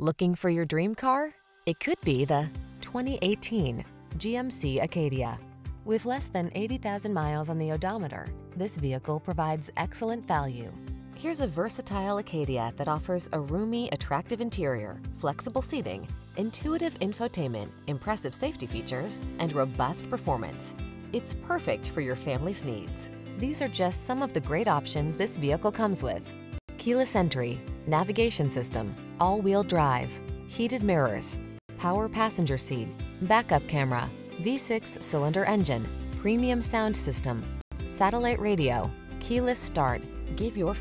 Looking for your dream car? It could be the 2018 GMC Acadia. With less than 80,000 miles on the odometer, this vehicle provides excellent value. Here's a versatile Acadia that offers a roomy, attractive interior, flexible seating, intuitive infotainment, impressive safety features, and robust performance. It's perfect for your family's needs. These are just some of the great options this vehicle comes with. Keyless entry, navigation system, all-wheel drive, heated mirrors, power passenger seat, backup camera, V6 cylinder engine, premium sound system, satellite radio, keyless start. Give your